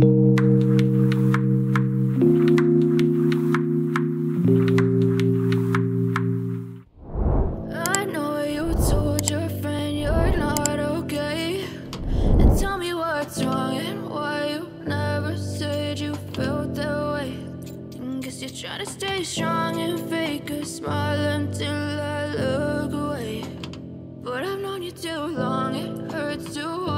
I know you told your friend you're not okay. And tell me what's wrong and why you never said you felt that way. And guess you're trying to stay strong and fake a smile until I look away. But I've known you too long, it hurts to watch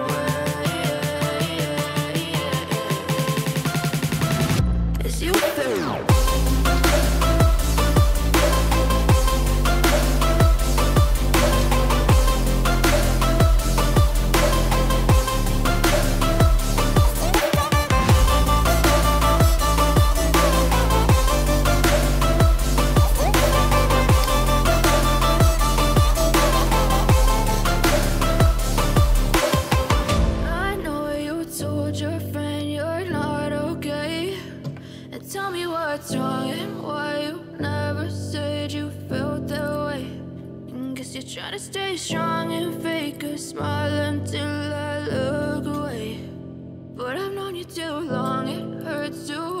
What's wrong why you never said you felt that way. Guess you're trying to stay strong and fake a smile until I look away. But I've known you too long, it hurts to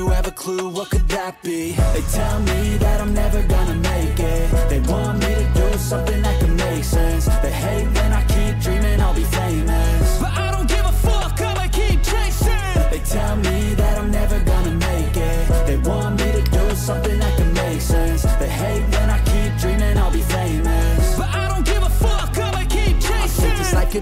you have a clue what could that be? They tell me that I'm never gonna make it. They want me to do something that can make sense. They hate when I keep dreaming I'll be famous. But I don't give a fuck, I'ma keep chasing. They tell me that